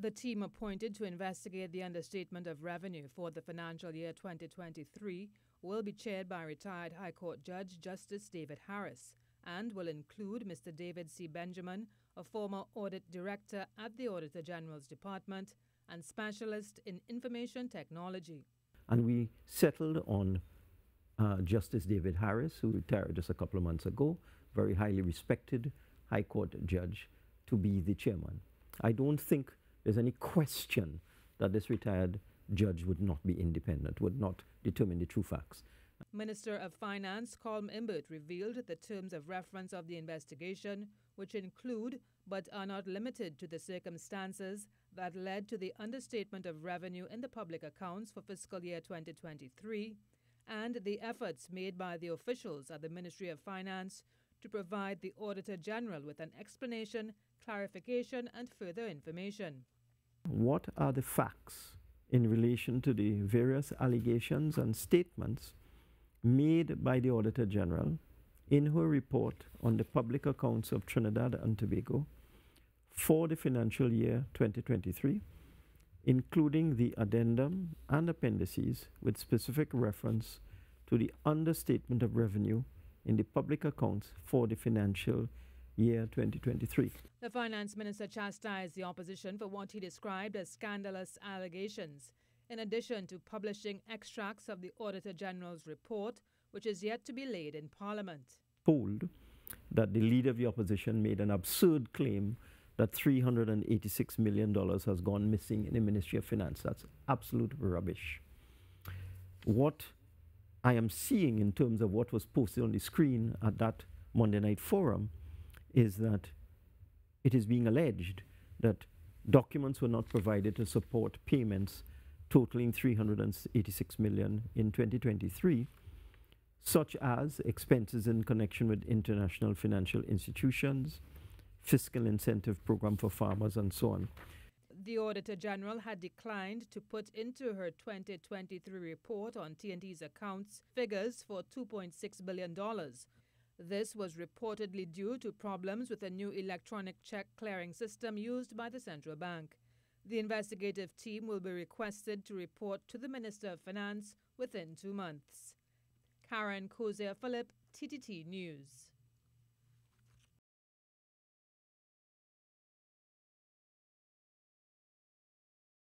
The team appointed to investigate the understatement of revenue for the financial year 2023 will be chaired by retired High Court Judge Justice David Harris and will include Mr. David C. Benjamin, a former audit director at the Auditor General's Department and specialist in information technology. And we settled on uh, Justice David Harris, who retired just a couple of months ago, very highly respected High Court judge, to be the chairman. I don't think there's any question that this retired judge would not be independent, would not determine the true facts. Minister of Finance Colm Imbert revealed the terms of reference of the investigation, which include but are not limited to the circumstances that led to the understatement of revenue in the public accounts for fiscal year 2023 and the efforts made by the officials at the Ministry of Finance to provide the Auditor General with an explanation, clarification, and further information. What are the facts in relation to the various allegations and statements made by the Auditor General in her report on the public accounts of Trinidad and Tobago for the financial year 2023, including the addendum and appendices with specific reference to the understatement of revenue in the public accounts for the financial year 2023. The finance minister chastised the opposition for what he described as scandalous allegations, in addition to publishing extracts of the Auditor General's report, which is yet to be laid in Parliament. Told that the leader of the opposition made an absurd claim that $386 million has gone missing in the Ministry of Finance. That's absolute rubbish. What I am seeing in terms of what was posted on the screen at that Monday night forum is that it is being alleged that documents were not provided to support payments totaling 386 million in 2023 such as expenses in connection with international financial institutions fiscal incentive program for farmers and so on the Auditor General had declined to put into her 2023 report on T&T's accounts figures for $2.6 billion. This was reportedly due to problems with a new electronic check clearing system used by the central bank. The investigative team will be requested to report to the Minister of Finance within two months. Karen Kozia Philip, TTT News.